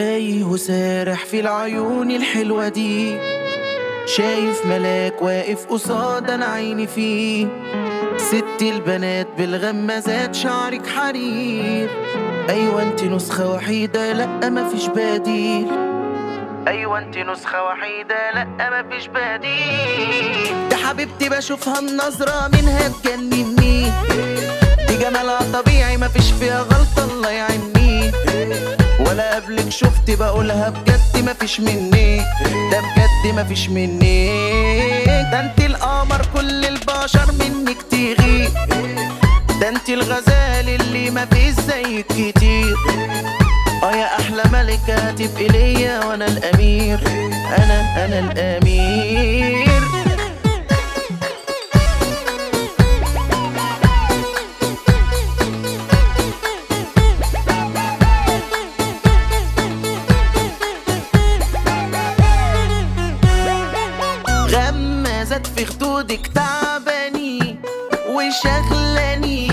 تايه وسارح في العيون الحلوة دي. شايف ملاك واقف قصاد أنا عيني فيه. ست البنات بالغمازات شعرك حرير. أيوه انت نسخة وحيدة لأ مفيش بديل. أيوه انت نسخة وحيدة لأ مفيش بديل. ده حبيبتي بشوفها النظرة منها تجنني. دي جمالها طبيعي مفيش فيها غلطة الله يعيني قبلك شفت بقولها بجد مفيش مني. ده بجد مفيش مني. ده انت القمر كل البشر منك تغيب ده انت الغزال اللي مفيش زيك كتير. آه يا أحلى ملكة هتبقي ليا وأنا الأمير. أنا أنا الأمير. غمازات في خدودك تعباني وشغلاني.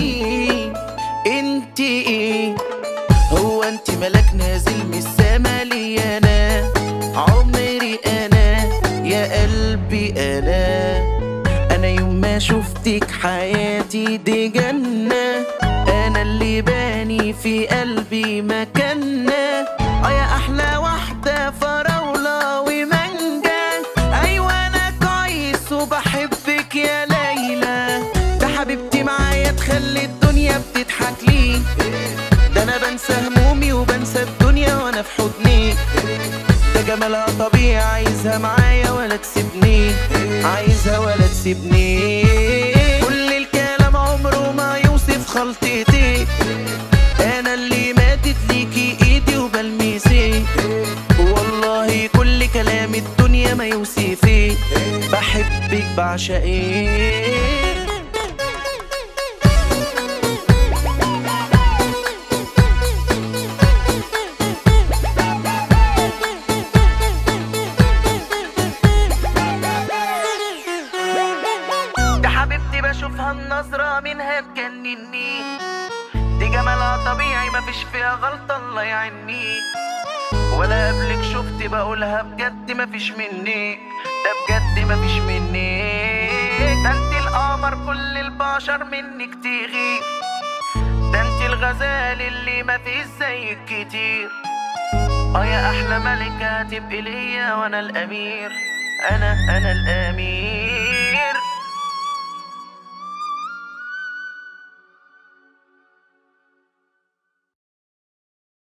انت إيه هو انت ملاك نازل من السما لي أنا. عمري أنا يا قلبي أنا. أنا يوم ما شفتك حياتي دي جنة. أنا اللي باني في قلبي مكاننا آه يا أحلى تخلي الدنيا بتضحك لي ده أنا بنسى همومي وبنسى الدنيا وأنا في حضني. ده جمالها طبيعي عايزها معايا ولا تسيبني؟ عايزها ولا تسيبني؟ كل الكلام عمره ما يوصف خلطتي. أنا اللي ماتت ليكي إيدي وبلمسي والله كل كلام الدنيا ما يوصفي. بحبك بعشقك النظرة منها تجنني دي جمالها طبيعي مفيش فيها غلطة الله يعيني ولا قبلك شفت بقولها بجد مفيش مني. ده بجد مفيش مني. ده انت القمر كل البشر منك تغيب ده انت الغزال اللي مفيش زيك كتير. آه يا أحلى ملكة هتبقي ليا وأنا الأمير. أنا أنا الأمير.